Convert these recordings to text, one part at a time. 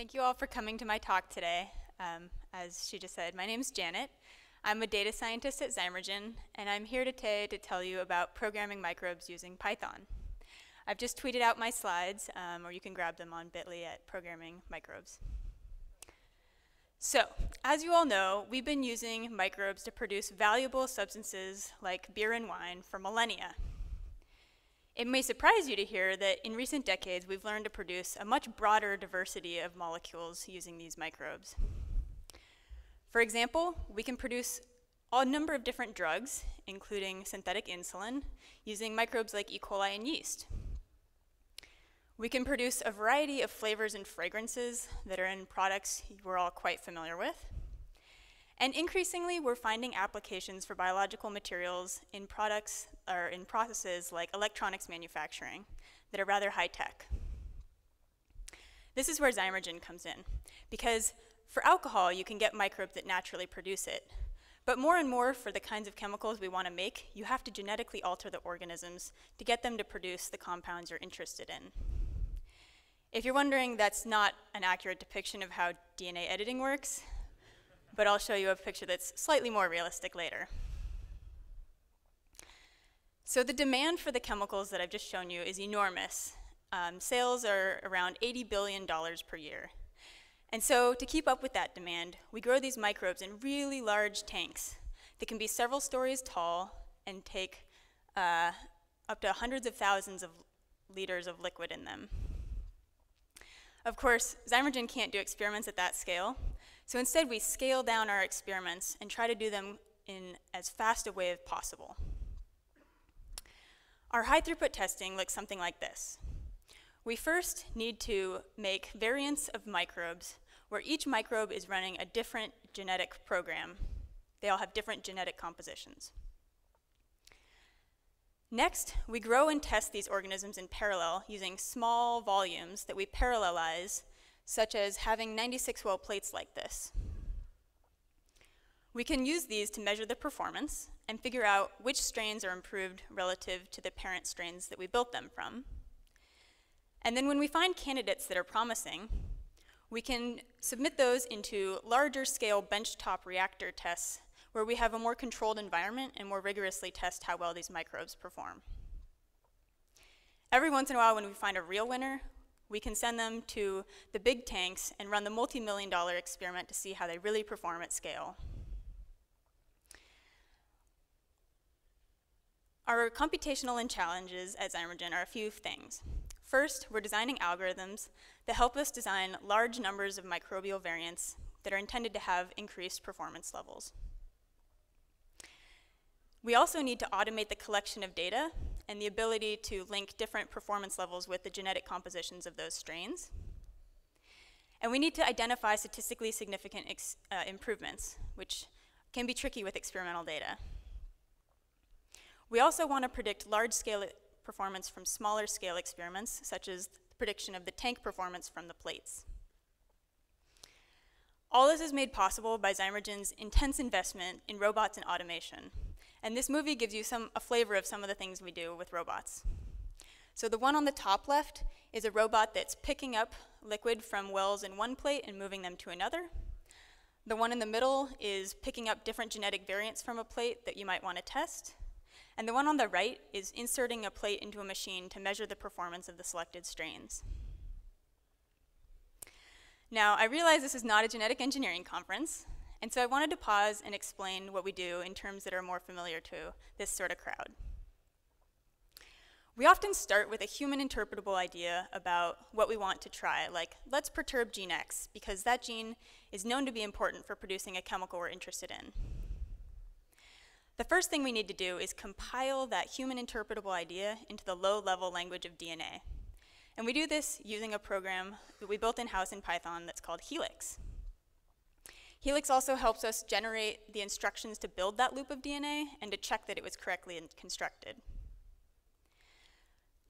Thank you all for coming to my talk today. Um, as she just said, my name is Janet. I'm a data scientist at Zymergen, and I'm here today to tell you about programming microbes using Python. I've just tweeted out my slides, um, or you can grab them on bit.ly at programming microbes. So, as you all know, we've been using microbes to produce valuable substances like beer and wine for millennia. It may surprise you to hear that in recent decades, we've learned to produce a much broader diversity of molecules using these microbes. For example, we can produce a number of different drugs, including synthetic insulin, using microbes like E. coli and yeast. We can produce a variety of flavors and fragrances that are in products we're all quite familiar with. And increasingly, we're finding applications for biological materials in products or in processes like electronics manufacturing that are rather high tech. This is where Zymergen comes in, because for alcohol, you can get microbes that naturally produce it. But more and more, for the kinds of chemicals we want to make, you have to genetically alter the organisms to get them to produce the compounds you're interested in. If you're wondering, that's not an accurate depiction of how DNA editing works, but I'll show you a picture that's slightly more realistic later. So the demand for the chemicals that I've just shown you is enormous. Um, sales are around $80 billion per year. And so to keep up with that demand, we grow these microbes in really large tanks that can be several stories tall and take uh, up to hundreds of thousands of liters of liquid in them. Of course, Zymergen can't do experiments at that scale, so instead we scale down our experiments and try to do them in as fast a way as possible. Our high throughput testing looks something like this. We first need to make variants of microbes where each microbe is running a different genetic program. They all have different genetic compositions. Next, we grow and test these organisms in parallel using small volumes that we parallelize, such as having 96 well plates like this. We can use these to measure the performance and figure out which strains are improved relative to the parent strains that we built them from. And then when we find candidates that are promising, we can submit those into larger scale benchtop reactor tests where we have a more controlled environment and more rigorously test how well these microbes perform. Every once in a while when we find a real winner, we can send them to the big tanks and run the multi-million dollar experiment to see how they really perform at scale. Our computational and challenges at Zymergen are a few things. First, we're designing algorithms that help us design large numbers of microbial variants that are intended to have increased performance levels. We also need to automate the collection of data and the ability to link different performance levels with the genetic compositions of those strains. And we need to identify statistically significant uh, improvements, which can be tricky with experimental data. We also want to predict large-scale performance from smaller scale experiments, such as the prediction of the tank performance from the plates. All this is made possible by Zymergen's intense investment in robots and automation. And this movie gives you some, a flavor of some of the things we do with robots. So the one on the top left is a robot that's picking up liquid from wells in one plate and moving them to another. The one in the middle is picking up different genetic variants from a plate that you might want to test. And the one on the right is inserting a plate into a machine to measure the performance of the selected strains. Now, I realize this is not a genetic engineering conference, and so I wanted to pause and explain what we do in terms that are more familiar to this sort of crowd. We often start with a human interpretable idea about what we want to try, like let's perturb gene X, because that gene is known to be important for producing a chemical we're interested in. The first thing we need to do is compile that human interpretable idea into the low-level language of DNA. And we do this using a program that we built in-house in Python that's called Helix. Helix also helps us generate the instructions to build that loop of DNA and to check that it was correctly constructed.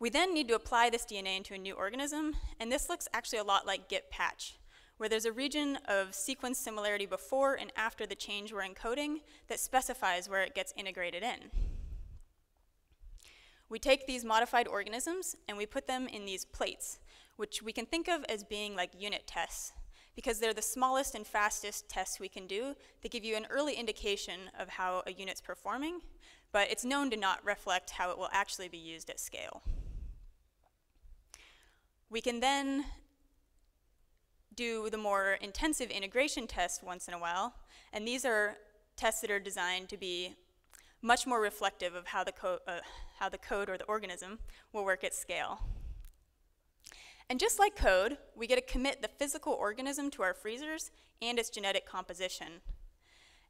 We then need to apply this DNA into a new organism, and this looks actually a lot like git patch, where there's a region of sequence similarity before and after the change we're encoding that specifies where it gets integrated in. We take these modified organisms and we put them in these plates, which we can think of as being like unit tests, because they're the smallest and fastest tests we can do. They give you an early indication of how a unit's performing, but it's known to not reflect how it will actually be used at scale. We can then do the more intensive integration tests once in a while, and these are tests that are designed to be much more reflective of how the, uh, how the code or the organism will work at scale. And just like code, we get to commit the physical organism to our freezers and its genetic composition.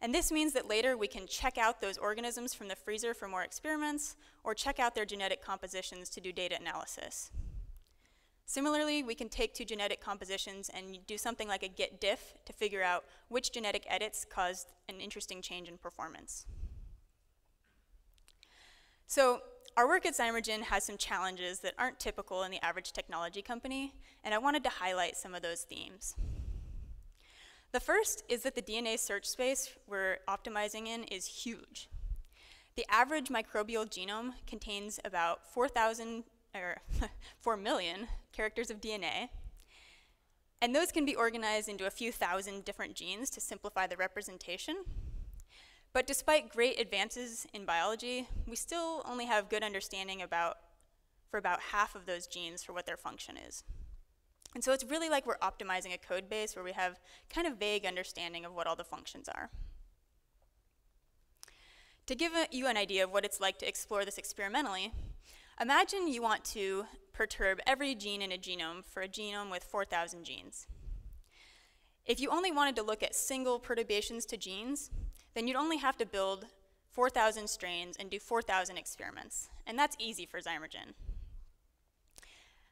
And this means that later we can check out those organisms from the freezer for more experiments, or check out their genetic compositions to do data analysis. Similarly, we can take two genetic compositions and do something like a git diff to figure out which genetic edits caused an interesting change in performance. So our work at Zymergen has some challenges that aren't typical in the average technology company, and I wanted to highlight some of those themes. The first is that the DNA search space we're optimizing in is huge. The average microbial genome contains about 4,000 or 4 million characters of DNA. And those can be organized into a few thousand different genes to simplify the representation. But despite great advances in biology, we still only have good understanding about, for about half of those genes for what their function is. And so it's really like we're optimizing a code base where we have kind of vague understanding of what all the functions are. To give a, you an idea of what it's like to explore this experimentally, Imagine you want to perturb every gene in a genome for a genome with 4,000 genes. If you only wanted to look at single perturbations to genes, then you'd only have to build 4,000 strains and do 4,000 experiments, and that's easy for Zymergen.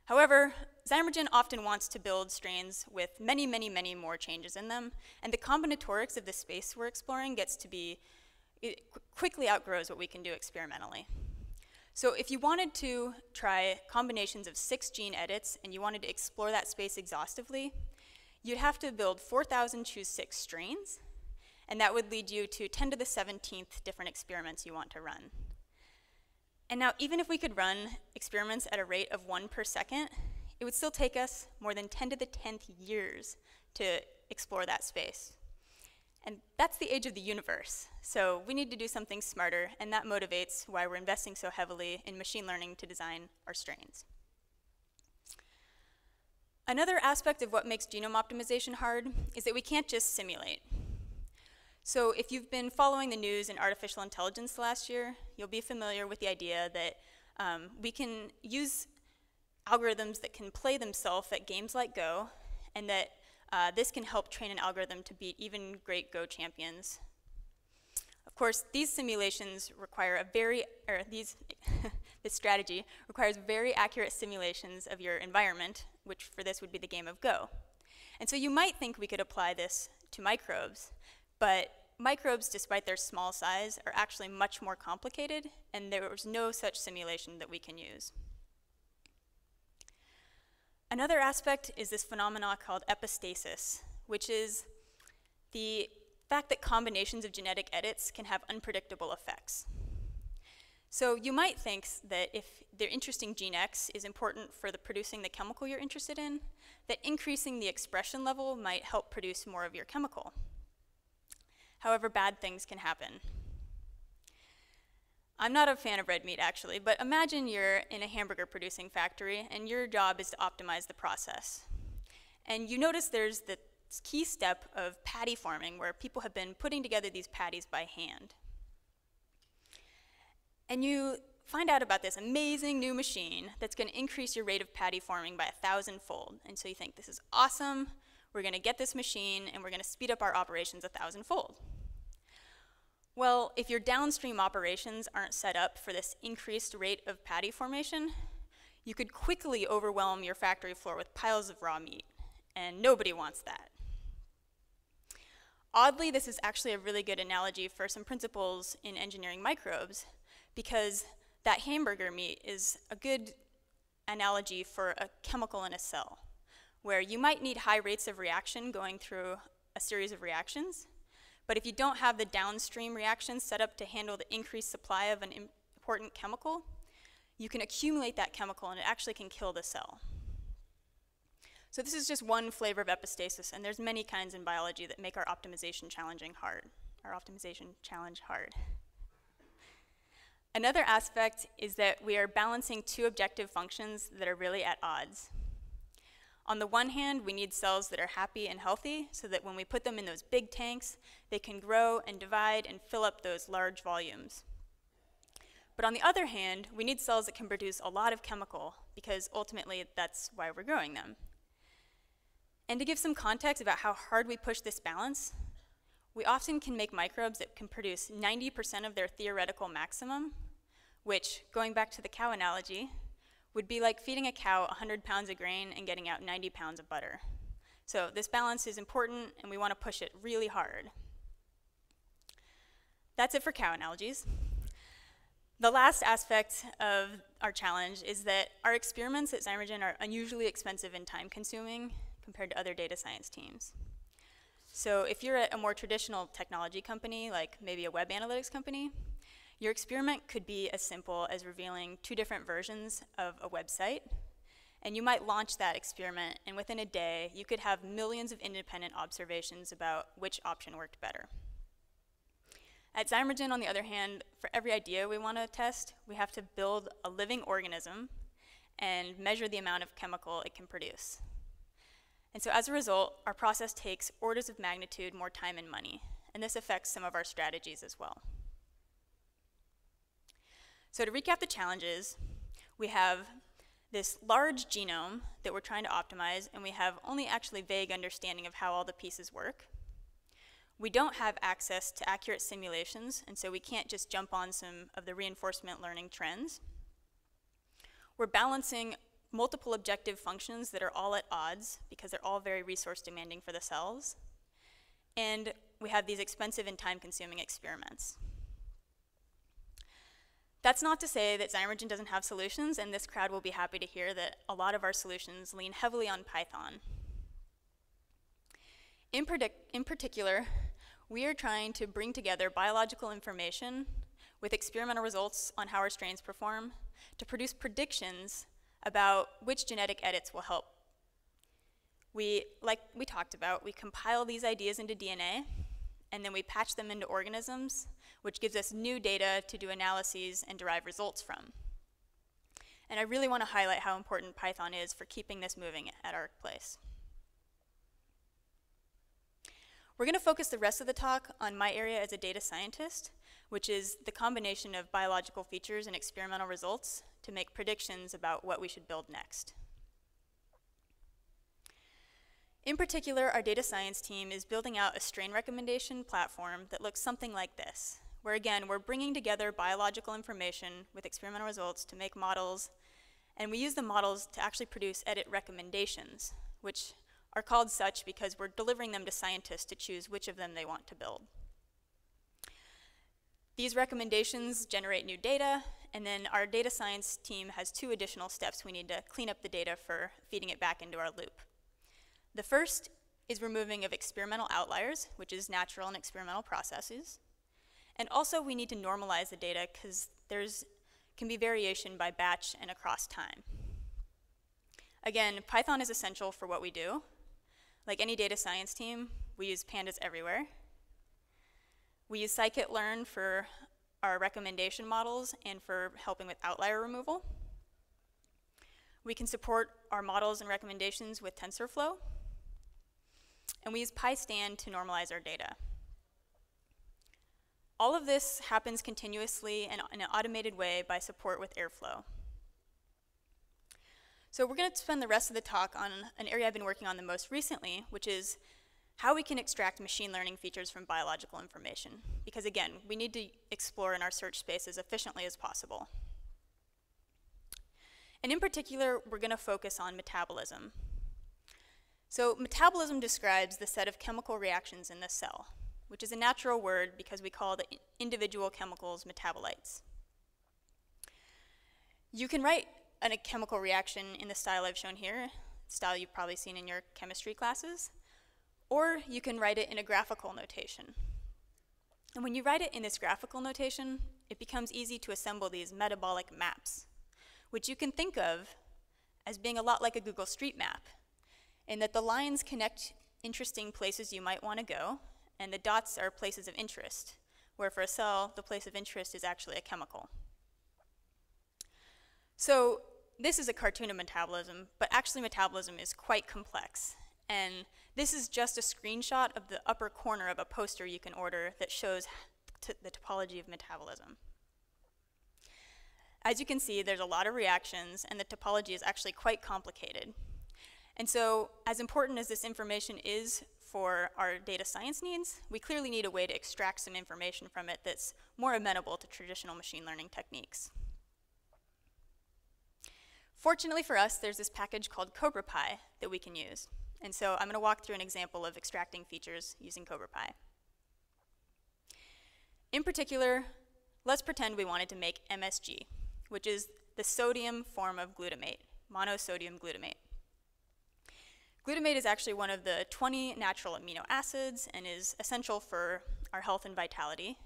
However, Zymergen often wants to build strains with many, many, many more changes in them, and the combinatorics of the space we're exploring gets to be, it quickly outgrows what we can do experimentally. So if you wanted to try combinations of six gene edits and you wanted to explore that space exhaustively, you'd have to build 4,000 choose six strains, and that would lead you to 10 to the 17th different experiments you want to run. And now, even if we could run experiments at a rate of one per second, it would still take us more than 10 to the 10th years to explore that space. And that's the age of the universe. So we need to do something smarter, and that motivates why we're investing so heavily in machine learning to design our strains. Another aspect of what makes genome optimization hard is that we can't just simulate. So if you've been following the news in artificial intelligence last year, you'll be familiar with the idea that um, we can use algorithms that can play themselves at games like Go, and that uh, this can help train an algorithm to beat even great Go champions. Of course, these simulations require a very, or these, this strategy requires very accurate simulations of your environment, which for this would be the game of Go. And so you might think we could apply this to microbes, but microbes, despite their small size, are actually much more complicated, and there was no such simulation that we can use. Another aspect is this phenomenon called epistasis, which is the fact that combinations of genetic edits can have unpredictable effects. So you might think that if the interesting gene X is important for the producing the chemical you're interested in, that increasing the expression level might help produce more of your chemical. However, bad things can happen. I'm not a fan of red meat actually, but imagine you're in a hamburger producing factory and your job is to optimize the process. And you notice there's the key step of patty forming where people have been putting together these patties by hand. And you find out about this amazing new machine that's going to increase your rate of patty forming by a thousandfold. And so you think, this is awesome. We're going to get this machine and we're going to speed up our operations a thousandfold. Well, if your downstream operations aren't set up for this increased rate of patty formation, you could quickly overwhelm your factory floor with piles of raw meat, and nobody wants that. Oddly, this is actually a really good analogy for some principles in engineering microbes, because that hamburger meat is a good analogy for a chemical in a cell, where you might need high rates of reaction going through a series of reactions, but if you don't have the downstream reactions set up to handle the increased supply of an important chemical, you can accumulate that chemical and it actually can kill the cell. So this is just one flavor of epistasis, and there's many kinds in biology that make our optimization challenging hard, our optimization challenge hard. Another aspect is that we are balancing two objective functions that are really at odds. On the one hand, we need cells that are happy and healthy so that when we put them in those big tanks, they can grow and divide and fill up those large volumes. But on the other hand, we need cells that can produce a lot of chemical because ultimately that's why we're growing them. And to give some context about how hard we push this balance, we often can make microbes that can produce 90% of their theoretical maximum, which, going back to the cow analogy, would be like feeding a cow 100 pounds of grain and getting out 90 pounds of butter. So this balance is important, and we want to push it really hard. That's it for cow analogies. The last aspect of our challenge is that our experiments at Zymergen are unusually expensive and time consuming compared to other data science teams. So if you're at a more traditional technology company, like maybe a web analytics company, your experiment could be as simple as revealing two different versions of a website. And you might launch that experiment, and within a day, you could have millions of independent observations about which option worked better. At Zymergen, on the other hand, for every idea we want to test, we have to build a living organism and measure the amount of chemical it can produce. And so as a result, our process takes orders of magnitude more time and money, and this affects some of our strategies as well. So to recap the challenges, we have this large genome that we're trying to optimize, and we have only actually vague understanding of how all the pieces work. We don't have access to accurate simulations, and so we can't just jump on some of the reinforcement learning trends. We're balancing multiple objective functions that are all at odds because they're all very resource demanding for the cells. And we have these expensive and time consuming experiments. That's not to say that Zymergen doesn't have solutions, and this crowd will be happy to hear that a lot of our solutions lean heavily on Python. In, in particular, we are trying to bring together biological information with experimental results on how our strains perform to produce predictions about which genetic edits will help. We, like we talked about, we compile these ideas into DNA, and then we patch them into organisms, which gives us new data to do analyses and derive results from. And I really want to highlight how important Python is for keeping this moving at our place. We're going to focus the rest of the talk on my area as a data scientist, which is the combination of biological features and experimental results to make predictions about what we should build next. In particular, our data science team is building out a strain recommendation platform that looks something like this, where again, we're bringing together biological information with experimental results to make models, and we use the models to actually produce edit recommendations, which are called such because we're delivering them to scientists to choose which of them they want to build. These recommendations generate new data, and then our data science team has two additional steps we need to clean up the data for feeding it back into our loop. The first is removing of experimental outliers, which is natural and experimental processes. And also we need to normalize the data because there's can be variation by batch and across time. Again, Python is essential for what we do. Like any data science team, we use pandas everywhere. We use scikit-learn for our recommendation models and for helping with outlier removal. We can support our models and recommendations with TensorFlow. And we use PyStan to normalize our data. All of this happens continuously and in an automated way by support with Airflow. So we're going to spend the rest of the talk on an area I've been working on the most recently, which is how we can extract machine learning features from biological information. Because again, we need to explore in our search space as efficiently as possible. And in particular, we're going to focus on metabolism. So metabolism describes the set of chemical reactions in the cell, which is a natural word because we call the individual chemicals metabolites. You can write a chemical reaction in the style I've shown here, style you've probably seen in your chemistry classes. Or you can write it in a graphical notation. And when you write it in this graphical notation, it becomes easy to assemble these metabolic maps, which you can think of as being a lot like a Google Street Map. in that the lines connect interesting places you might want to go, and the dots are places of interest, where for a cell, the place of interest is actually a chemical. So this is a cartoon of metabolism, but actually metabolism is quite complex. And this is just a screenshot of the upper corner of a poster you can order that shows the topology of metabolism. As you can see, there's a lot of reactions, and the topology is actually quite complicated. And so, as important as this information is for our data science needs, we clearly need a way to extract some information from it that's more amenable to traditional machine learning techniques. Fortunately for us, there's this package called CobraPy that we can use. And so I'm going to walk through an example of extracting features using CobraPy. In particular, let's pretend we wanted to make MSG, which is the sodium form of glutamate, monosodium glutamate. Glutamate is actually one of the 20 natural amino acids and is essential for our health and vitality.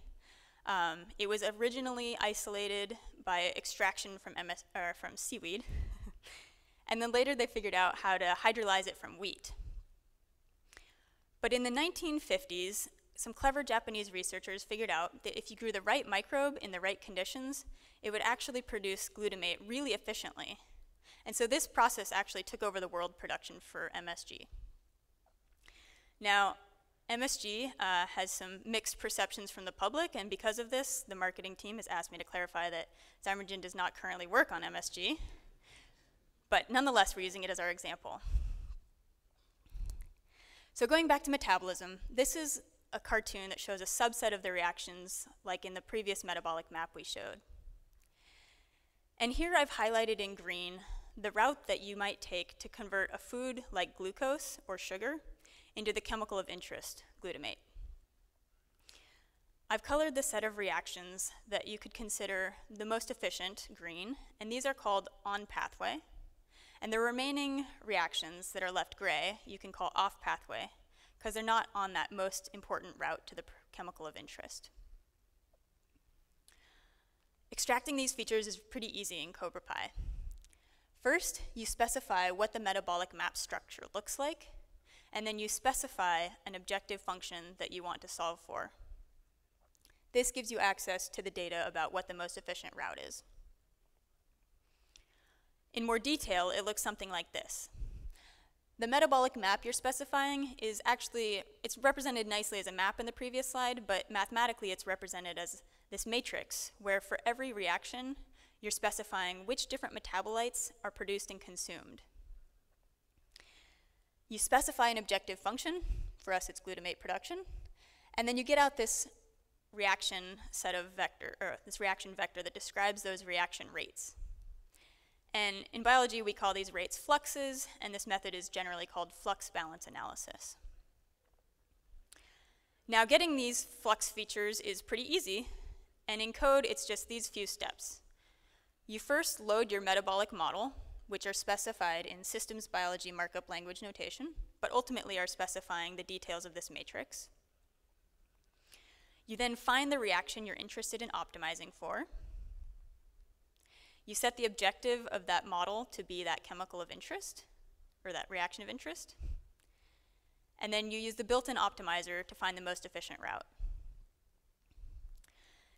Um, it was originally isolated by extraction from, MS, from seaweed, and then later they figured out how to hydrolyze it from wheat. But in the 1950s, some clever Japanese researchers figured out that if you grew the right microbe in the right conditions, it would actually produce glutamate really efficiently. And so this process actually took over the world production for MSG. Now, MSG uh, has some mixed perceptions from the public, and because of this, the marketing team has asked me to clarify that Zymergen does not currently work on MSG, but nonetheless, we're using it as our example. So going back to metabolism, this is a cartoon that shows a subset of the reactions like in the previous metabolic map we showed. And here I've highlighted in green the route that you might take to convert a food like glucose or sugar into the chemical of interest, glutamate. I've colored the set of reactions that you could consider the most efficient, green, and these are called on pathway. And the remaining reactions that are left gray, you can call off pathway, because they're not on that most important route to the chemical of interest. Extracting these features is pretty easy in CobraPy. First, you specify what the metabolic map structure looks like, and then you specify an objective function that you want to solve for. This gives you access to the data about what the most efficient route is. In more detail, it looks something like this. The metabolic map you're specifying is actually, it's represented nicely as a map in the previous slide, but mathematically it's represented as this matrix, where for every reaction, you're specifying which different metabolites are produced and consumed. You specify an objective function, for us it's glutamate production, and then you get out this reaction set of vector, or this reaction vector that describes those reaction rates. And in biology, we call these rates fluxes, and this method is generally called flux balance analysis. Now, getting these flux features is pretty easy, and in code, it's just these few steps. You first load your metabolic model, which are specified in systems biology markup language notation, but ultimately are specifying the details of this matrix. You then find the reaction you're interested in optimizing for. You set the objective of that model to be that chemical of interest, or that reaction of interest. And then you use the built-in optimizer to find the most efficient route.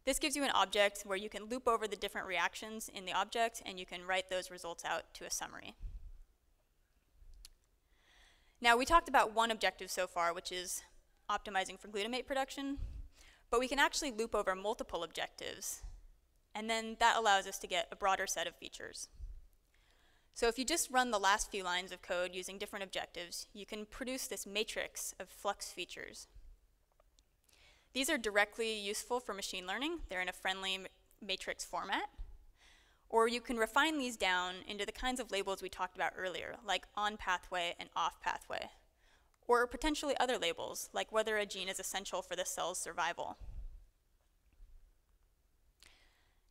This gives you an object where you can loop over the different reactions in the object and you can write those results out to a summary. Now we talked about one objective so far, which is optimizing for glutamate production, but we can actually loop over multiple objectives, and then that allows us to get a broader set of features. So if you just run the last few lines of code using different objectives, you can produce this matrix of flux features. These are directly useful for machine learning. They're in a friendly matrix format. Or you can refine these down into the kinds of labels we talked about earlier, like on pathway and off pathway. Or potentially other labels, like whether a gene is essential for the cell's survival.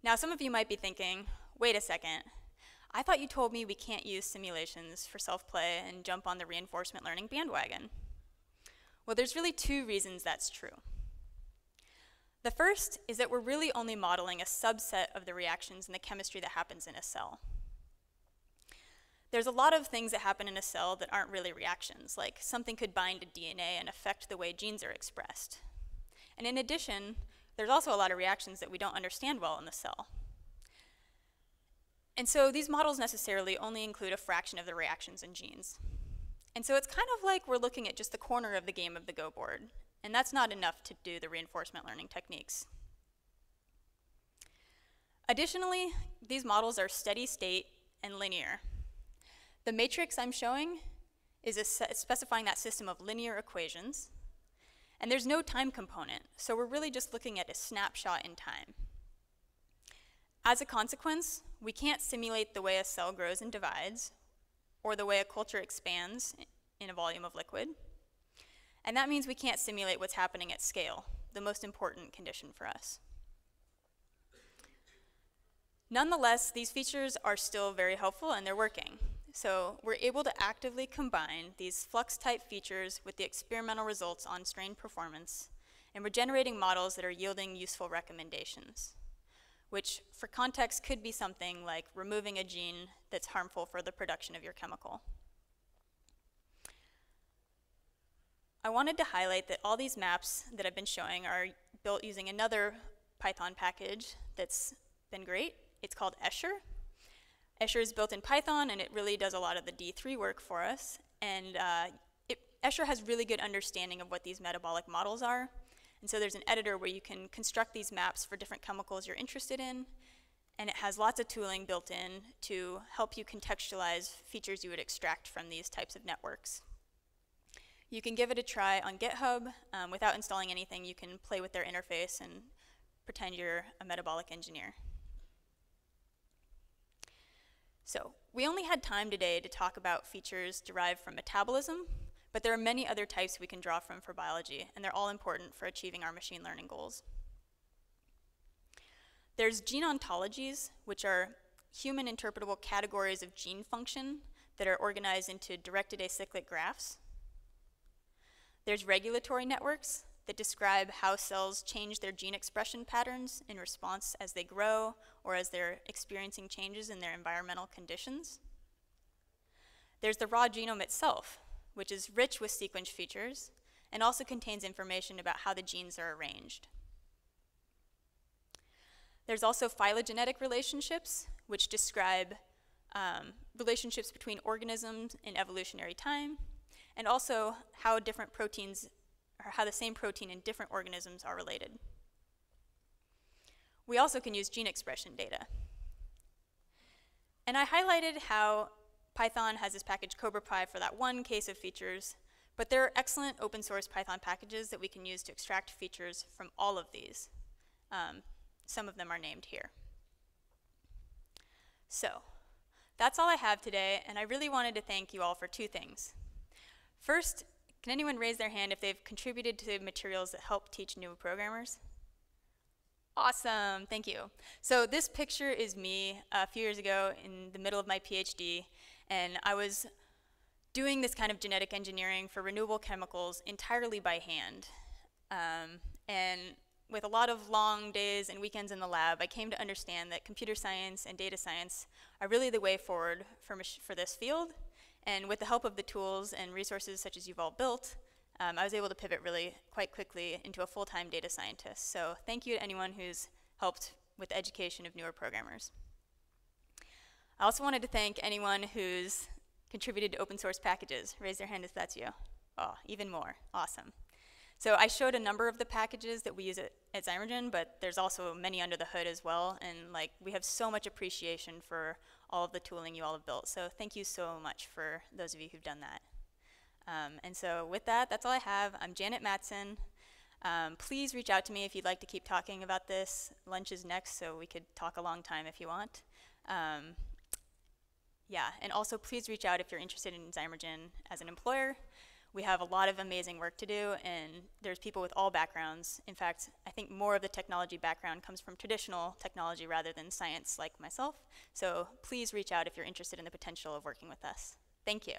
Now, some of you might be thinking, wait a second, I thought you told me we can't use simulations for self-play and jump on the reinforcement learning bandwagon. Well, there's really two reasons that's true. The first is that we're really only modeling a subset of the reactions and the chemistry that happens in a cell. there's a lot of things that happen in a cell that aren't really reactions, like something could bind to DNA and affect the way genes are expressed. And in addition, there's also a lot of reactions that we don't understand well in the cell. And so these models necessarily only include a fraction of the reactions in genes. And so it's kind of like we're looking at just the corner of the game of the Go board, and that's not enough to do the reinforcement learning techniques. Additionally, these models are steady state and linear. The matrix I'm showing is specifying that system of linear equations, and there's no time component, so we're really just looking at a snapshot in time. As a consequence, we can't simulate the way a cell grows and divides, or the way a culture expands in a volume of liquid. And that means we can't simulate what's happening at scale, the most important condition for us. Nonetheless, these features are still very helpful and they're working. So we're able to actively combine these flux type features with the experimental results on strain performance, and we're generating models that are yielding useful recommendations which for context could be something like removing a gene that's harmful for the production of your chemical. I wanted to highlight that all these maps that I've been showing are built using another Python package that's been great. It's called Escher. Escher is built in Python, and it really does a lot of the D3 work for us. And uh, it, Escher has really good understanding of what these metabolic models are, and so there's an editor where you can construct these maps for different chemicals you're interested in, and it has lots of tooling built in to help you contextualize features you would extract from these types of networks. You can give it a try on GitHub. Um, without installing anything, you can play with their interface and pretend you're a metabolic engineer. So we only had time today to talk about features derived from metabolism, but there are many other types we can draw from for biology, and they're all important for achieving our machine learning goals. There's gene ontologies, which are human interpretable categories of gene function that are organized into directed acyclic graphs. There's regulatory networks that describe how cells change their gene expression patterns in response as they grow or as they're experiencing changes in their environmental conditions. There's the raw genome itself, which is rich with sequence features and also contains information about how the genes are arranged. There's also phylogenetic relationships, which describe um, relationships between organisms in evolutionary time, and also how different proteins, or how the same protein in different organisms are related. We also can use gene expression data. And I highlighted how Python has this package CobraPy for that one case of features, but there are excellent open source Python packages that we can use to extract features from all of these. Um, some of them are named here. So, that's all I have today, and I really wanted to thank you all for two things. First, can anyone raise their hand if they've contributed to materials that help teach new programmers? Awesome, thank you. So this picture is me a few years ago in the middle of my PhD, and I was doing this kind of genetic engineering for renewable chemicals entirely by hand. Um, and with a lot of long days and weekends in the lab, I came to understand that computer science and data science are really the way forward for, for this field. And with the help of the tools and resources such as you've all built, um, I was able to pivot really quite quickly into a full-time data scientist. So thank you to anyone who's helped with the education of newer programmers. I also wanted to thank anyone who's contributed to open source packages. Raise your hand if that's you. Oh, even more. Awesome. So I showed a number of the packages that we use at, at Zymergen, but there's also many under the hood as well. And like we have so much appreciation for all of the tooling you all have built. So thank you so much for those of you who've done that. Um, and so with that, that's all I have. I'm Janet Matsen. Um, please reach out to me if you'd like to keep talking about this. Lunch is next, so we could talk a long time if you want. Um, yeah, and also please reach out if you're interested in Zymergen as an employer. We have a lot of amazing work to do, and there's people with all backgrounds. In fact, I think more of the technology background comes from traditional technology rather than science like myself. So please reach out if you're interested in the potential of working with us. Thank you.